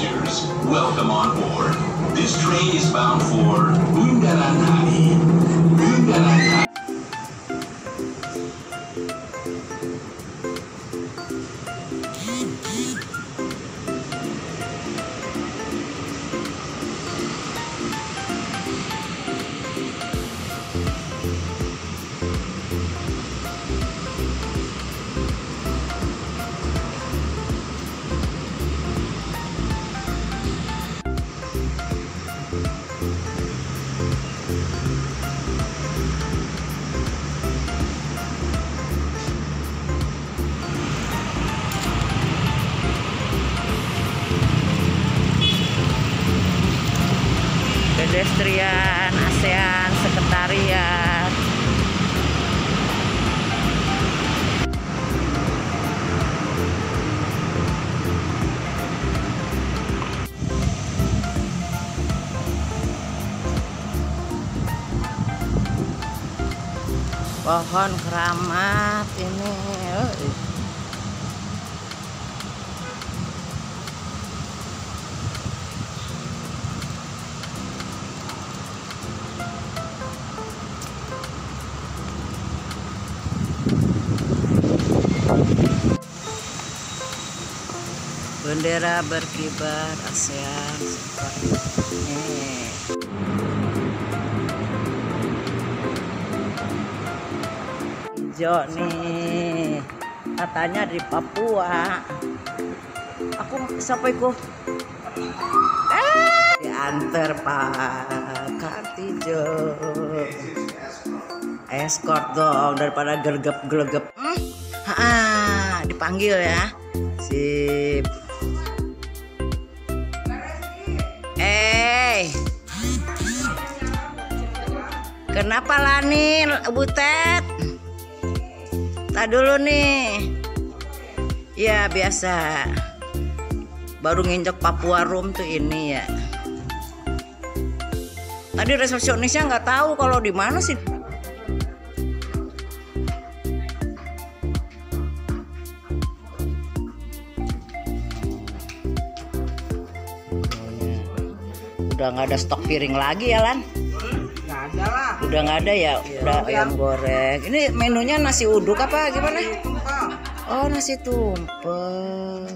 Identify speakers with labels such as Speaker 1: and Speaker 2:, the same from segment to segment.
Speaker 1: passengers, welcome on board. This train is bound for Bundaran
Speaker 2: pedestrian ASEAN Sekretariat. Pohon keramat ini bendera berkibar ASEAN hijau nih. Katanya di Papua. Aku siapa itu eh diantar Pak Kartijo. Escort dong daripada gergep gelegep ha dipanggil ya sip eh kenapa Lani Butet Tak dulu nih. Ya biasa. Baru nginjek Papua Room tuh ini ya. Tadi resepsionisnya nggak tahu kalau di mana sih. Udah nggak ada stok piring lagi ya Lan?
Speaker 3: Nggak ada lah.
Speaker 2: Udah nggak ada ya, udah ayam goreng. Ini menunya nasi uduk apa gimana? Oh nasi tumpeng.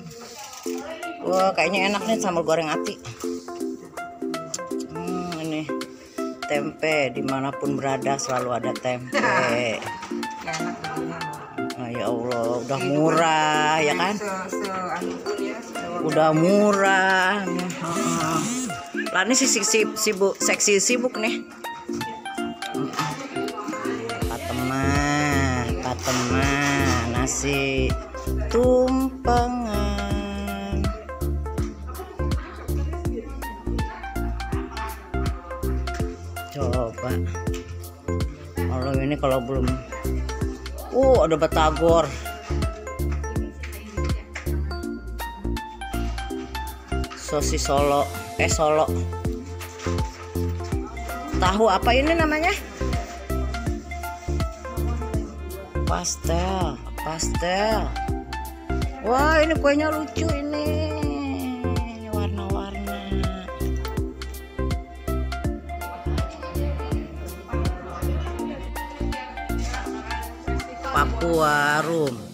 Speaker 2: Wah kayaknya enak nih sambal goreng ati. Hmm, ini tempe di mana pun berada selalu ada tempe.
Speaker 3: Ya.
Speaker 2: Nah, ya Allah udah murah ya kan?
Speaker 3: Anu ya,
Speaker 2: Udah murah. Heeh. Lah ini si, si, si- sibuk seksi sibuk nih. Pak teman, Pak teman, nasi tumpengan. Coba. Kalau ini kalau belum Uh, ada batagor. Sosis Solo, eh Solo. Tahu apa ini namanya? Pastel, pastel. Wah, ini kuenya lucu ini. Warna-warna. Papua Room.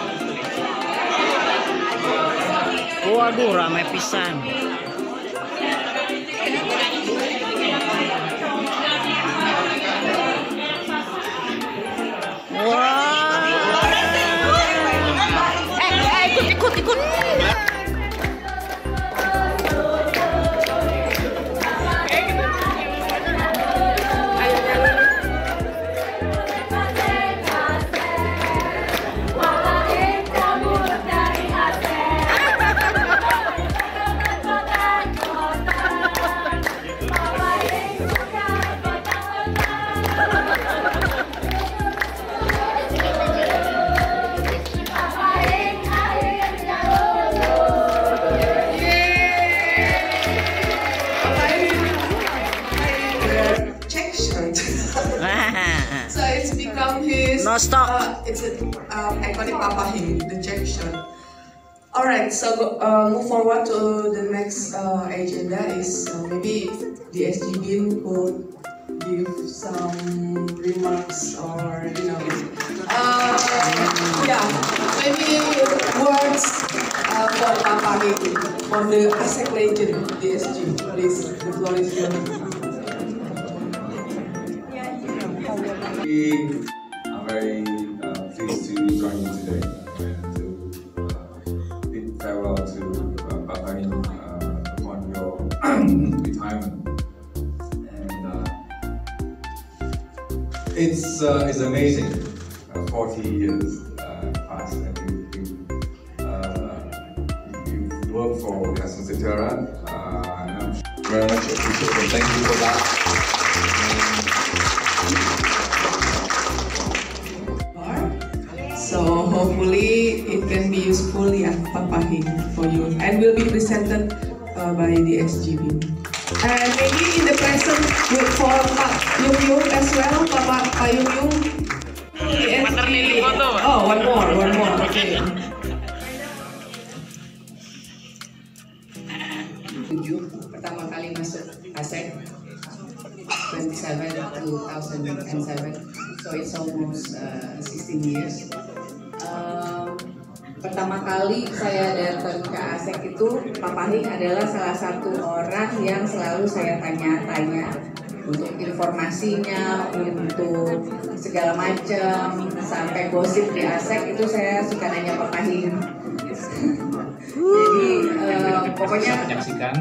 Speaker 2: Waduh, ramai pisan. Vostok.
Speaker 4: Uh, it's a um, iconic Papa Hing, the Jack. All right, so uh, move forward to the next uh, agenda is uh, maybe the SGB could give some remarks or you know, uh, yeah, maybe words uh, for Papa Hing for the ASEC legend, the SG. Please, the floor is yours.
Speaker 5: We are very uh, pleased to join you today and to uh, bid farewell to uh, Papa Yin, uh, upon your retirement. And uh, it's uh, it's amazing. Uh, Forty years uh, passed, and you you, uh, you you worked for Yasun Setera. Uh, and I'm very much appreciate and thank you for that.
Speaker 4: Hing for you and will be presented uh, by the SGB. And maybe in the present for Pak Yung Yung as well, Papa Pak Yung Yung. The SGB. Oh, one more, one more. Okay.
Speaker 3: tujuh pertama kali masuk ASEC 27 2007 so it's almost uh, 16 years pertama kali saya datang ke ASEC itu Pak Pahing adalah salah satu orang yang selalu saya tanya-tanya untuk informasinya, untuk segala macam. Sampai gosip di ASEC itu saya suka nanya Pak Pahing. Jadi eh, pokoknya
Speaker 6: menyaksikan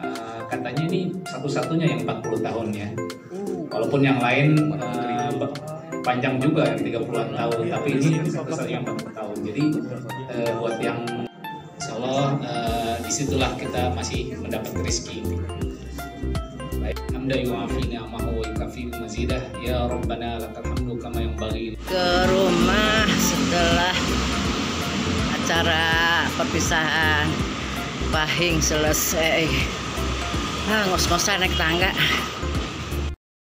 Speaker 6: eh, katanya ini satu-satunya yang 40 tahun ya. Walaupun yang lain panjang juga yang 30-an tahun. Tapi ini satu-satunya yang 40 tahun. Jadi eh, buat yang insya Allah eh, di situlah kita masih mendapat rezeki. Ya
Speaker 2: ke rumah setelah acara perpisahan. Pahing selesai. Ah ngos-ngosan naik tangga